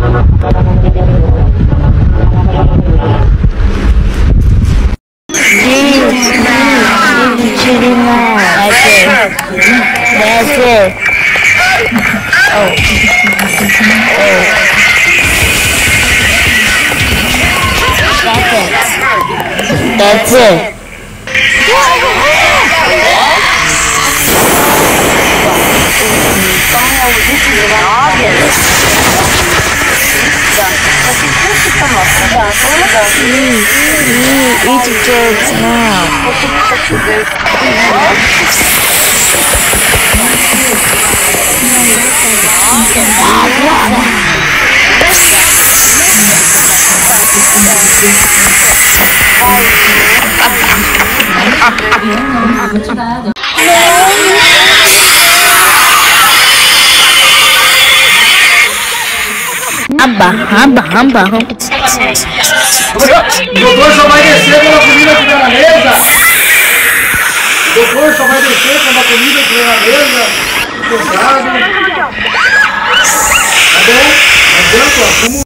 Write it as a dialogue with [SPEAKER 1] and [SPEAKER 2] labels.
[SPEAKER 1] That's it. That's it. Oh. Oh. That's it. That's it. Your jokes now. Amba, amba, amba.
[SPEAKER 2] Só vai descer a comida estiver na mesa. Cuidado. Tá bom? Não adianta, ó.